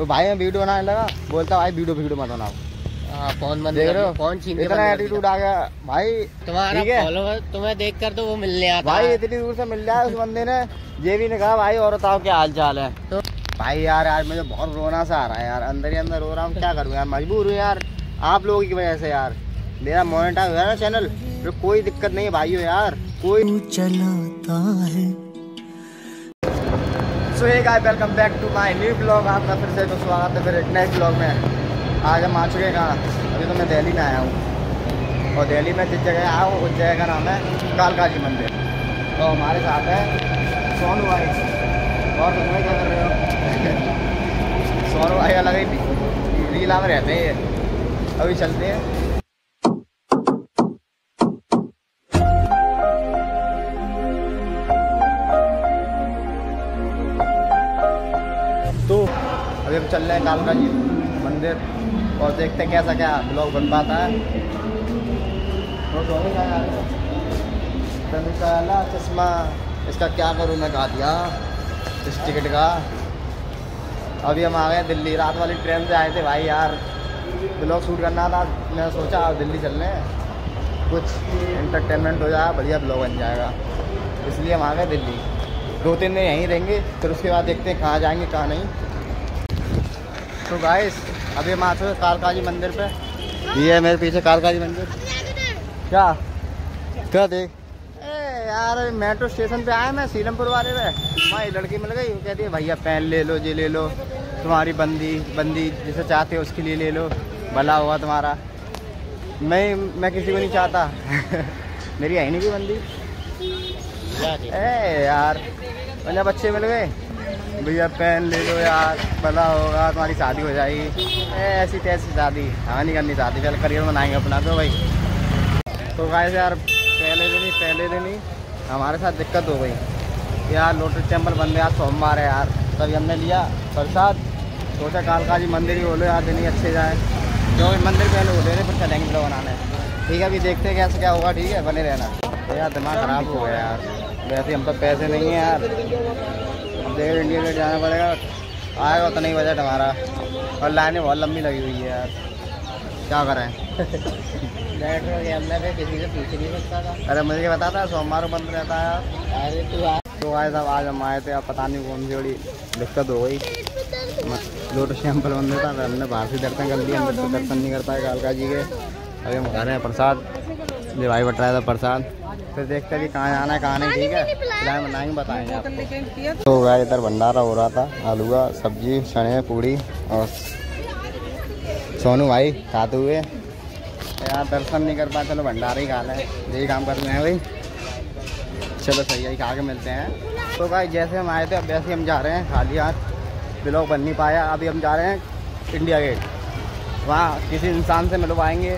तो भाई मैं वीडियो बनाने लगा बोलता भाई वीडियो वीडियो मत बनाओ। हाँ, फ़ोन बंद देख रहे हो? फ़ोन छीन इतना एटीट्यूड आ गया। भाई तुम्हारा फॉलोवर तुम्हें देख कर तो वो मिलने आता भाई इतनी दूर से मिल जाए उस बंदे ने। ये भी ने कहा भाई और बताओ क्या हाल चाल है? तो? भाई यार यार मुझे बहुत रोना सा आ रहा है यार। अंदर ही अंदर रो रहा हूँ क्या करूँ यार? मजबूर हूँ यार आप लोगों की वजह से यार। मेरा मोनेटाइज हुआ ना चैनल तो कोई दिक्कत नहीं है भाइयों यार। कोई चलाता है so hey guys welcome back to my new blog आपका फिर से तो स्वागत है, फिर एक नए ब्लॉग में। आज हम आ चुके हैं कहाँ? अभी तो मैं दिल्ली में आया हूँ। और दिल्ली में जिस जगह आया हूँ, उस जगह का नाम है कालका जी मंदिर। तो हमारे साथ है सोनू भाई। और तुम क्या कर रहे हो? सोनू भाई अलग ही रीला में रहते हैं। अभी चलते हैं। चल रहे हैं कालका जी। मंदिर। और देखते हैं कैसा क्या ब्लॉग बन पाता है। तो चश्मा। इसका क्या करूँ मैं दिया। इस टिकट का। अभी हम आ गए दिल्ली। रात वाली ट्रेन से आए थे भाई यार। ब्लॉग शूट करना था। मैंने सोचा दिल्ली चल रहे हैं कुछ इंटरटेनमेंट हो जाएगा बढ़िया ब्लॉग बन जाएगा। इसलिए हम आ गए दिल्ली। दो तीन दिन यहीं रहेंगे। फिर उसके बाद देखते हैं कहाँ जाएँगे, कहाँ नहीं। तो गाइस अभी हम आ चुके हैं कालका जी मंदिर पे। ये है मेरे पीछे कालकाजी मंदिर। क्या? क्या देख ए यार मेट्रो स्टेशन पे आया मैं सीलमपुर वाले पे। वहाँ एक लड़की मिल गई वो कहती है भैया पेन ले लो ये ले लो। तुम्हारी बंदी बंदी जिसे चाहते हो उसके लिए ले लो। भला हुआ तुम्हारा। मैं मैं किसी को नहीं चाहता। मेरी है नहीं कोई बंदी। ए यार बच्चे मिल गए। भैया पेन ले लो यार। भला होगा, तुम्हारी शादी हो जाएगी। ऐसी तैसी शादी। हाँ नहीं करनी शादी। चल, करियर बनाएँगे अपना तो भाई। तो गाइस यार, पहले दिन ही, पहले दिन ही हमारे साथ दिक्कत हो गई। यार लोटस टेंपल बंद है आज सोमवार है यार। तभी हमने लिया प्रसाद। सोचा कालका जी मंदिर ही बोलो यार, दिन ही अच्छे जाए। क्योंकि मंदिर पहले हो रहे फिर चलेंगे बनाने। ठीक है, अभी देखते हैं कैसे क्या होगा। ठीक है, बने रहना। तो यार, दिमाग ख़राब हो गया यार। वैसे हम पर पैसे नहीं है यार। देख इंडिया गेट जाना पड़ेगा। आएगा उतना ही बजट हमारा। और लाइनें बहुत लंबी लगी हुई है यार। क्या करें? के अंदर है, किसी से पूछ नहीं सकता था? अरे मुझे बताता है सोमवार को बंद रहता है अरे तू आ। तो आए साहब आज हम आए थे अब पता नहीं कौन सी बड़ी दिक्कत हो गई। लोटस टेंपल बंद था फिर हमने बाहर से दर्शन कर लिया। अंदर से दर्शन नहीं कर पाए कालका जी के। अभी हम खा रहे हैं प्रसाद। ये भाई बट रहा था प्रसाद। फिर देखते हैं कि कहाँ जाना है कहाँ नहीं ठीक है? प्लान बनाएँगे बताएँगे आपको। तो गाय इधर भंडारा हो रहा था आलू का सब्ज़ी चने पूड़ी और सोनू भाई खाते हुए। यार दर्शन नहीं कर पाए चलो भंडारा ही खा लें। यही काम कर रहे हैं भाई। चलो सही है खा के मिलते हैं। तो भाई जैसे हम आए थे अब वैसे ही हम जा रहे हैं खाली हाथ। ब्लॉग बन नहीं पाया अभी हम जा रहे हैं इंडिया गेट वहाँ किसी इंसान से मिलवाएँगे।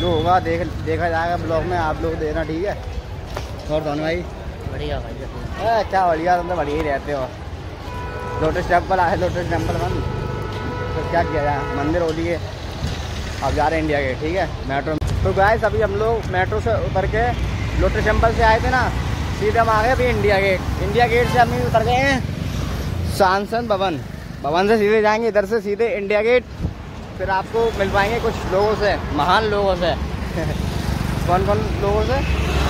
जो होगा देख देखा जाएगा ब्लॉग में आप लोग देना ठीक है? और दोनों भाई? बढ़िया भाई क्या बढ़िया तुम तो बढ़िया ही रहते हो। लोटस टेंपल आए लोटस टेंपल बंद तो क्या किया जाए मंदिर हो लिए। अब जा रहे हैं इंडिया गेट ठीक है? मेट्रो तो गाइस अभी हम लोग मेट्रो से उतर के लोटस टेंपल से आए थे ना सीधे हम आ गए अभी इंडिया गेट इंडिया गेट से हम उतर गए हैं। सांसद भवन भवन से सीधे जाएँगे इधर से सीधे इंडिया गेट फिर आपको मिल पाएंगे कुछ लोगों से महान लोगों से कौन कौन लोगों से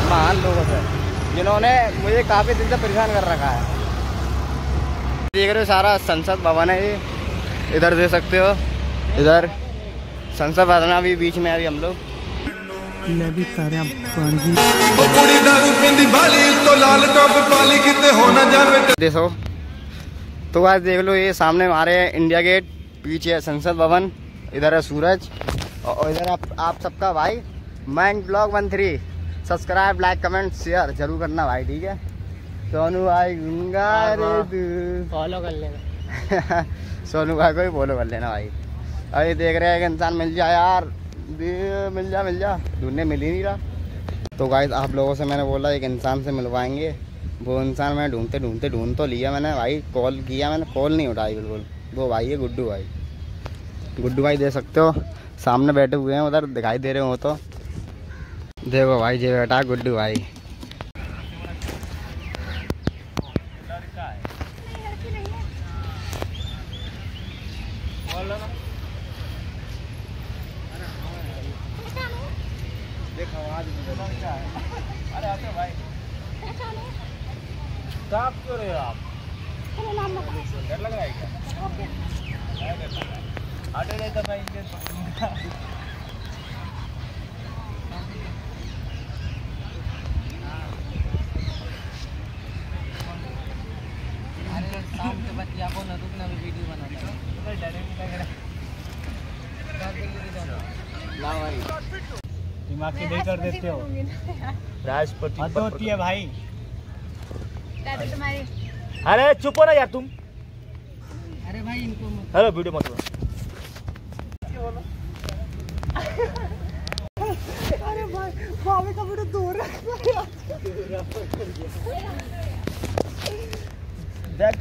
महान लोगों से जिन्होंने मुझे काफ़ी दिन से परेशान कर रखा है देख रहे हो सारा संसद भवन है ये इधर दे सकते हो इधर संसद भवन है अभी बीच में है अभी हम लोग ਲੈ ਵੀ ਤਾਰਿਆਂ ਪਾਣੀ ਉਹ ਕੁੜੀ ਦਾਰੂ ਪਿੰਦੀ ਬਾਲੀ ਉੱਤੋਂ ਲਾਲ ਟੋਪ ਪਾਲੀ ਕਿਤੇ ਹੋ ਨਾ ਜਾਵੇ देखो तो आज देख लो ये सामने हमारे है इंडिया गेट पीछे है संसद भवन इधर है सूरज और इधर आप आप सबका भाई mind blog one three. Subscribe like comment share ज़रूर करना भाई ठीक है? सोनू भाई गुंगा रे तू फॉलो कर लेना। सोनू भाई को भी फॉलो कर लेना भाई। अरे देख रहे हैं कि इंसान मिल जाए यार। मिल जा मिल जा। ढूँढने मिल ही नहीं रहा। तो गाइस आप लोगों से मैंने बोला एक इंसान से मिलवाएँगे। वो इंसान मैं ढूंढते ढूंढते ढूंढ तो लिया मैंने भाई। कॉल किया मैंने कॉल नहीं उठाई बिल्कुल। वो भाई है गुड्डू भाई। गुड्डू भाई दे सकते हो। सामने बैठे हुए हैं उधर दिखाई दे रहे हो तो। देखो भाई जी बेटा गुड्डू भाई। आप क्यों रहे हो आप डर लग रहा है क्या तो शाम के बाद रुकना भी वीडियो बनाना तो डर लग रहा दिमाग की नहीं कर देते हो। राजपति हद होती है भाई। तुम्हारी अरे चुप हो ना यार तुम। अरे भाई इनको हेलो वीडियो मत बनाओ।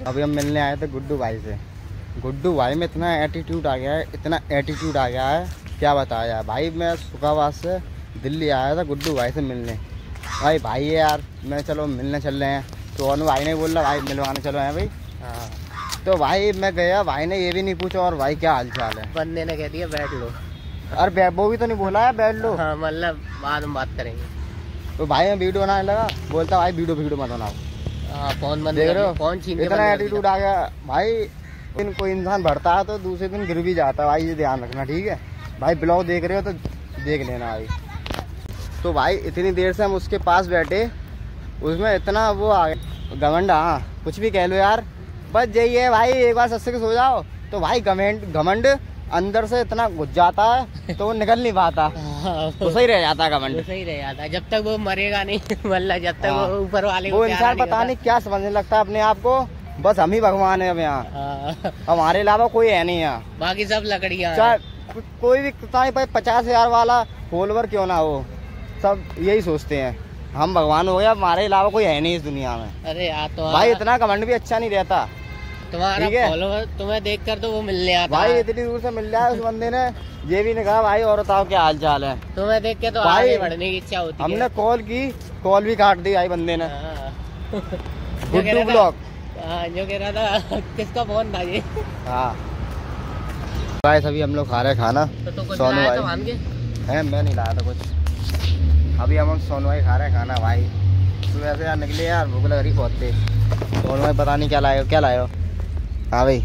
अभी हम मिलने आए थे गुड्डू भाई से। गुड्डू भाई में इतना एटीट्यूड आ गया है इतना एटीट्यूड आ गया है क्या बताया भाई मैं सुखाबाद से दिल्ली आया था गुड्डू भाई से मिलने। भाई भाई है यार मैं चलो मिलने चल रहे हैं। तो अनु भाई ने बोला भाई मिलवाने चलो हैं भाई। हाँ। तो भाई मैं गया भाई ने ये भी नहीं पूछा और भाई क्या हाल चाल है? बंदे ने कह दिया बैठ लो। और बै- वो भी तो नहीं बोला है बैठ लो। हाँ मतलब बाद में बात करेंगे। तो भाई मैं वीडियो बनाने लगा बोलता भाई वीडियो वीडियो मत बनाओ। हाँ फ़ोन बंद देख रहे हो? फ़ोन छीन इतना एटीट्यूड आ गया। भाई दिन कोई इंसान बढ़ता है तो दूसरे दिन गिर भी जाता है। भाई ये ध्यान रखना ठीक है? भाई ब्लॉग देख रहे हो तो देख लेना भाई। तो भाई इतनी देर से हम उसके पास बैठे उसमें इतना वो आ गया। घमंड हाँ कुछ भी कह लो यार। बस यही है भाई एक बार सस्ते के सो जाओ। तो भाई घमंड घमंड अंदर से इतना घुस जाता है तो वो निकल नहीं पाता। हाँ, तो सही रह जाता है घमंड सही रह जाता है। जब तक वो मरेगा नहीं मतलब जब तक हाँ। वो ऊपर वाले वो इंसान पता। नहीं क्या समझने लगता है अपने आप को। बस हम ही भगवान है अब यहाँ। हाँ, हमारे अलावा कोई है नहीं यहाँ। बाकी सब लकड़ियाँ हैं। चाहे कोई भी चाहे भाई पचास हज़ार वाला फॉलोवर क्यों ना हो। सब यही सोचते हैं। हम भगवान हो गए हमारे अलावा कोई है नहीं इस दुनिया में। अरे यार तो भाई इतना कमेंट भी अच्छा नहीं रहता। तुम्हारा फॉलोवर तुम्हें देख कर तो वो मिलने आता भाई इतनी दूर से मिल जाए उस बंदे ने। ये भी नहीं कहा भाई और बताओ क्या हाल चाल है? तुम्हें देख के तो भाई, आगे बढ़ने की इच्छा होती हमने कॉल की कॉल भी काट दी भाई बंदे ने। हाँ। जो कह गुड्डू रहा था- ब्लॉग हाँ, जो कह रहा था किसका फ़ोन था ये? हाँ। भाई सभी हम लोग खा रहे हैं खाना। तो तू कुछ सोनू भाई। तो है मैं नहीं लाया था कुछ। अभी हम सोनू भाई खा रहे हैं खाना भाई। तो वैसे यार निकले यार भूख लग रही बहुत तेज। सोनू भाई पता नहीं क्या लाए हो क्या लाए हो? हाँ भाई।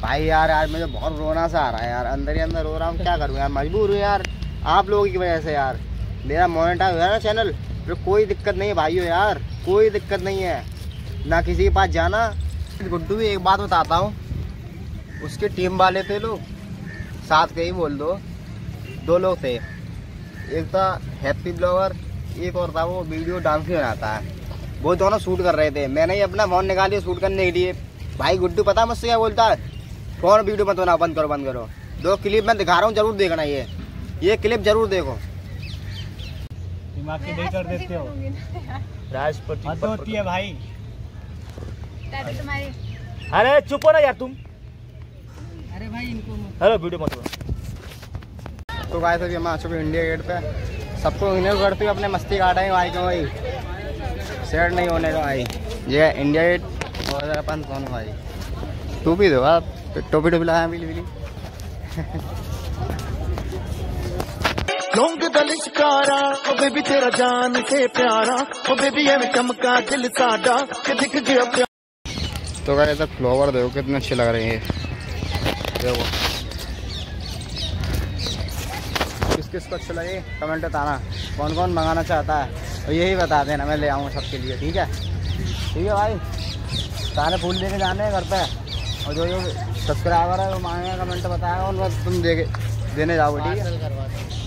भाई यार यार मुझे बहुत रोना सा आ रहा है यार। अंदर ही अंदर रो रहा हूँ, क्या करूँ यार? मजबूर हूँ यार, आप लोगों की वजह से यार। मेरा मोनेटाइज हुआ ना चैनल फिर कोई दिक्कत नहीं है भाइयों यार, कोई दिक्कत नहीं है। ना किसी के पास जाना। गुड्डू भी एक बात बताता हूँ, उसके टीम वाले थे लोग, साथ के ही बोल दो दो लोग थे। एक था हैप्पी ब्लॉगर एक और था वो वीडियो डांस भी बनाता है। वो दोनों शूट कर रहे थे। मैंने ही अपना फ़ोन निकालिया शूट करने के लिए। भाई गुड्डू पता मुझसे क्या बोलता है? कौन वीडियो मत बनाओ बंद करो बंद करो। दो क्लिप मैं दिखा रहा हूँ ज़रूर देखना ये। ये क्लिप ज़रूर देखो। दिमाग की नहीं कर देते हो? हद होती है भाई। अरे चुप हो ना यार तुम। अरे भाई इनको हेलो वीडियो मत बनाओ। तो गाय अभी हम आ चुके इंडिया गेट पे। सबको इन्हें करते हुए अपने मस्ती काटेंगे भाई क्यों भाई? सेट नहीं होने का भाई। ये इंडिया गेट टोपी दो आप टोपी टोपी लगाया बिली बिली लोंग का लिशकारा ओ बेबी तेरा जान से प्यारा ओ बेबी एम चमका दिल साडा के दिख गया प्यार तो क्या कहते फ्लावर देखो कितने अच्छे लग रहे हैं। देखो। किस किस को अच्छे लगे? कमेंट बताना। कौन कौन मंगाना चाहता है? और यही बता देना मैं ले आऊँगा सबके लिए ठीक है? ठीक है भाई? सारे फूल लेके जाने हैं घर पे। और जो जो सब्सक्राइबर है वो मांगे कमेंट बताएगा उन बस तुम देखे देने जाओगे ठीक है?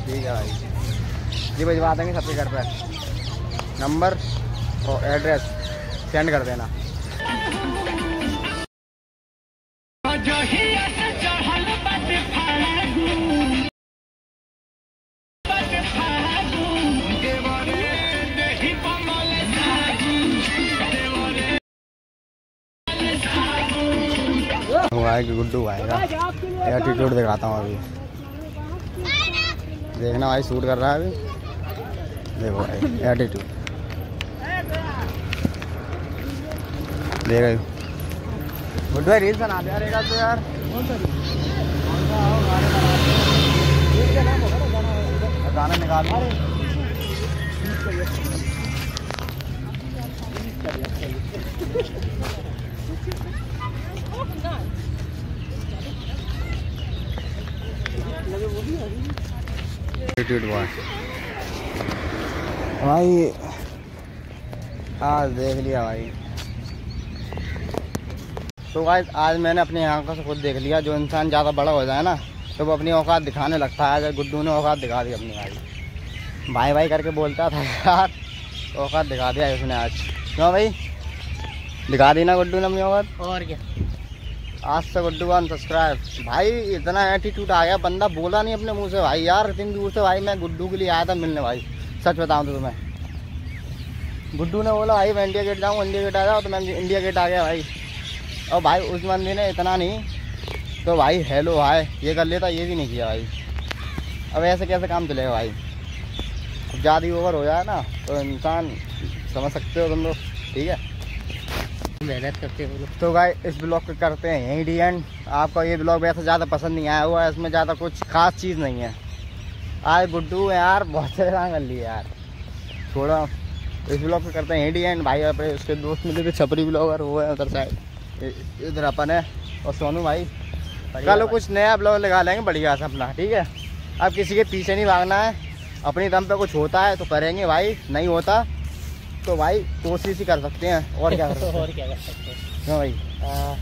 ठीक है भाई। जी भिजवा देंगे सबके घर पे। नंबर और एड्रेस सेंड कर देना। कि गुड्डू आएगा एटीट्यूड दिखाता हूँ अभी। देखना भाई शूट कर रहा है अभी। देखो भाई एटीट्यूड देखो गुड्डू भाई रील्स बना दे तो यार। गाना निकाल एटीट्यूड भाई आज देख लिया भाई। तो भाई आज मैंने अपनी आँखों से खुद देख लिया, जो इंसान ज़्यादा बड़ा हो जाए ना तो वो अपनी औकात दिखाने लगता है, अगर गुड्डू ने औकात दिखा दी अपनी भाई। भाई भाई करके बोलता था यार, औकात दिखा दिया उसने आज। क्यों भाई? दिखा दी ना गुड्डू ने अपनी औकात? और क्या? आज से गुड्डू वन सब्सक्राइब भाई, इतना एटीट्यूड आ गया, बंदा बोला नहीं अपने मुँह से, भाई यार, इतनी दूर से भाई, मैं गुड्डू के लिए आया था मिलने, भाई। सच बताऊँ तो तुम्हें। गुड्डू ने बोला, भाई, मैं इंडिया गेट जाऊँ इंडिया गेट आ जाओ तो मैं इंडिया गेट आ गया, भाई। और भाई, उस बंदे ने इतना नहीं तो भाई हेलो हाय ये कर लेता, ये भी नहीं किया, भाई। अब ऐसे कैसे काम चलेगा, भाई? ज़्यादा ओवर हो जाए ना तो इंसान समझ सकते हो तुम लोग, ठीक है? मेहनत करते हो तो भाई इस ब्लॉग को करते हैं यहीं डी एंड। आपका ये ब्लॉग वैसे ज़्यादा पसंद नहीं आया हुआ है इसमें ज़्यादा कुछ खास चीज़ नहीं है। आज गुड्डू है यार बहुत सारा कर लिए यार। थोड़ा इस ब्लॉग को करते हैं यहीं डी एंड। भाई अपने उसके दोस्त मिले थे छपरी ब्लॉगर वो है उधर साइड। इधर अपन है और सोनू भाई। कल कुछ नया ब्लॉग लगा लेंगे बढ़िया से अपना ठीक है? अब किसी के पीछे नहीं भागना है। अपनी दम पे कुछ होता है तो करेंगे भाई नहीं होता तो भाई कोशिश ही कर सकते हैं। और क्या कर सकते हैं? और क्या कर सकते हैं? क्यों भाई। हाँ,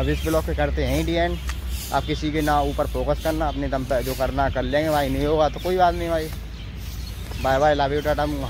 अब इस ब्लॉग पे करते हैं डी एंड आप किसी के ना ऊपर फोकस करना अपने दम पे जो करना कर लेंगे भाई। नहीं होगा तो कोई बात नहीं भाई। बाय बाय लाभ टाटा टाटा